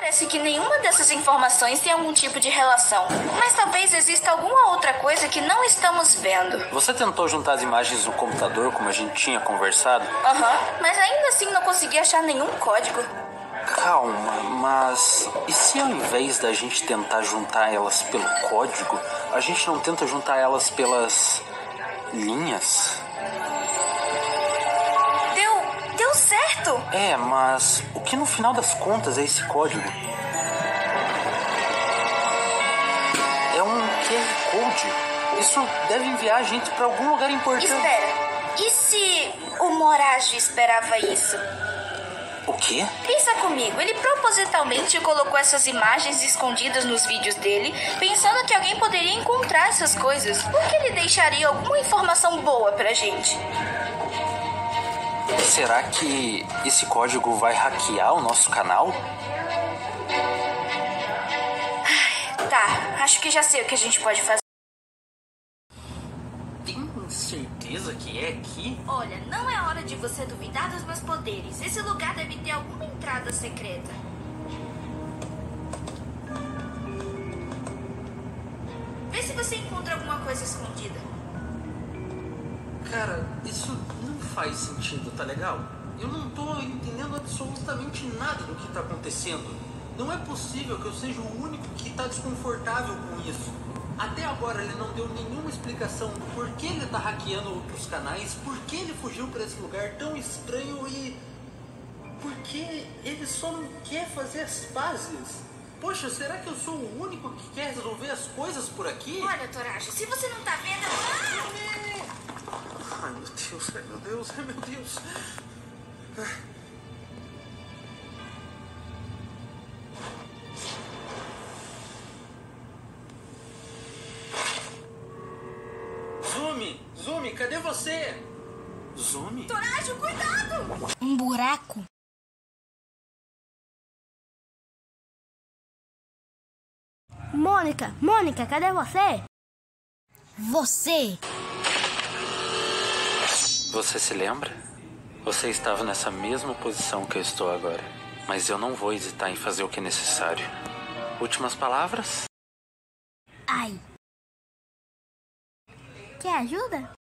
Parece que nenhuma dessas informações tem algum tipo de relação. Mas talvez exista alguma outra coisa que não estamos vendo. Você tentou juntar as imagens no computador como a gente tinha conversado? Aham, mas ainda assim não consegui achar nenhum código. Calma, mas e se ao invés da gente tentar juntar elas pelo código, a gente não tenta juntar elas pelas linhas? Deu. deu certo! É, mas que no final das contas é esse código? É um QR Code. Isso deve enviar a gente para algum lugar importante. Espera, e se o Morajo esperava isso? O quê? Pensa comigo, ele propositalmente colocou essas imagens escondidas nos vídeos dele, pensando que alguém poderia encontrar essas coisas. Por que ele deixaria alguma informação boa pra gente? Será que esse código vai hackear o nosso canal? Tá, acho que já sei o que a gente pode fazer. Tem certeza que é aqui? Olha, não é hora de você duvidar dos meus poderes. Esse lugar deve ter alguma entrada secreta. Vê se você encontra alguma coisa escondida. Cara, isso não faz sentido, tá legal? Eu não tô entendendo absolutamente nada do que tá acontecendo. Não é possível que eu seja o único que tá desconfortável com isso. Até agora ele não deu nenhuma explicação do porquê ele tá hackeando outros canais, por que ele fugiu para esse lugar tão estranho e. por que ele só não quer fazer as pazes? Poxa, será que eu sou o único que quer resolver as coisas por aqui? Olha, Torajo, se você não tá vendo. Ah! Ai meu Deus, ai meu Deus, ai meu Deus. Zumi, Zumi, cadê você? Zumi? Torajo, cuidado! Um buraco. Mônica, Mônica, cadê você? Você? Você se lembra? Você estava nessa mesma posição que eu estou agora. Mas eu não vou hesitar em fazer o que é necessário. Últimas palavras? Ai. Quer ajuda?